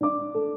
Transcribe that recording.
you